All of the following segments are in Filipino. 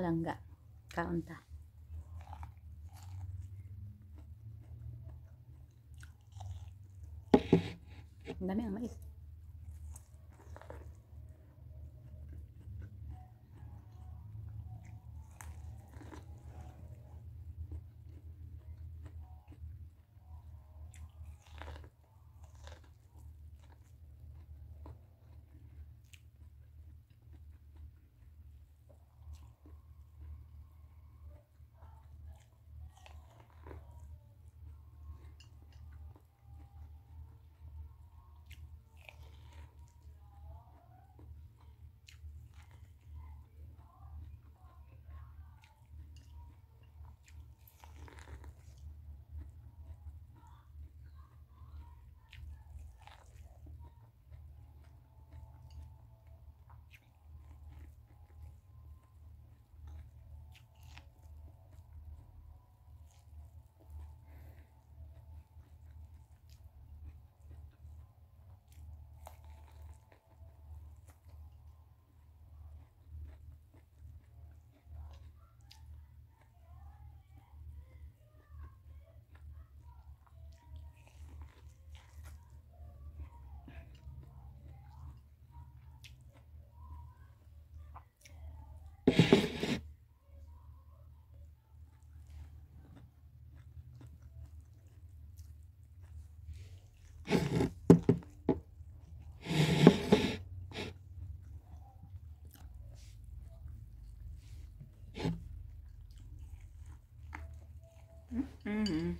langga. Kaunta. Ang dami ang mais. Mm-hmm.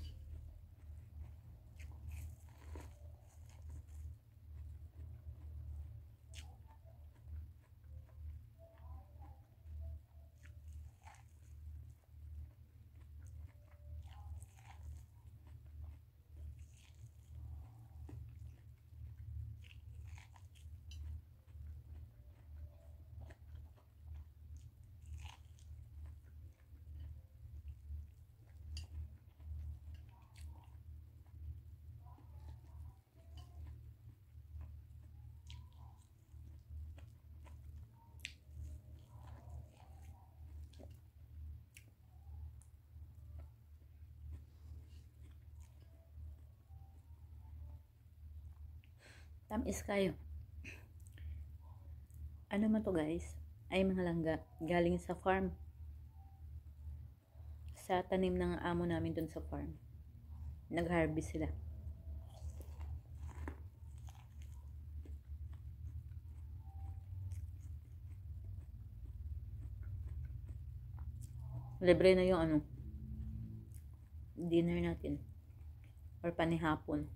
Tamis kayo. Ano man to guys? Ay mga langga. Galing sa farm. Sa tanim ng amo namin dun sa farm. Nag-harvest sila. Libre na yung ano. Dinner natin. Or panihapon.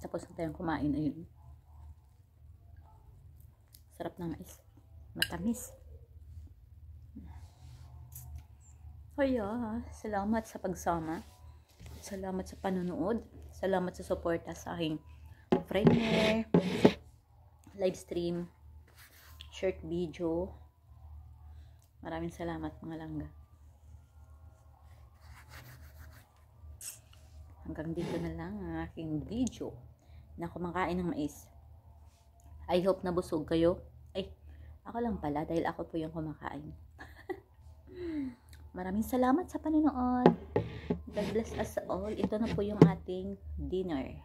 Tapos na tayong kumain. Ayun. Sarap ng mais. Matamis. Kaya, salamat sa pagsama. Salamat sa panonood. Salamat sa suporta sa aking premiere, live stream, short video. Maraming salamat mga langga. Hanggang dito na lang ang aking video na kumakain ng mais. I hope na busog kayo. Ay, ako lang pala dahil ako po yung kumakain. Maraming salamat sa panonood. God bless us all. Ito na po yung ating dinner.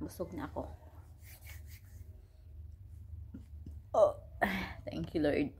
Busog na ako. Oh, thank you Lord.